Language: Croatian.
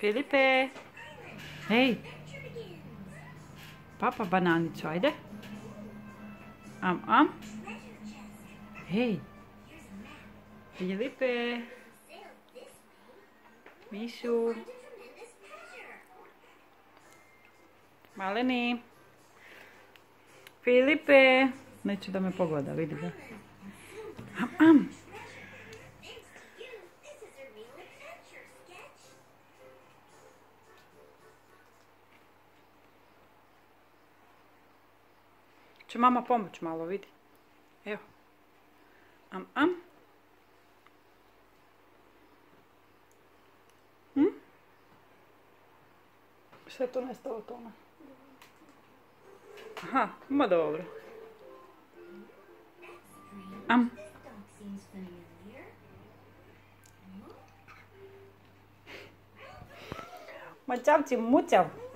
Filipe! Hej! Papa bananicu, ajde. Am, am. Hej! Filipe! Mišu! Maleni! Filipe! Neće da me pogleda, vidi ga. Am, am. Će mama pomoć malo, vidi. Evo. Am, am. Hm? Šta je nestalo tome? Aha, ma dobro. Am. Ma čavci mućav.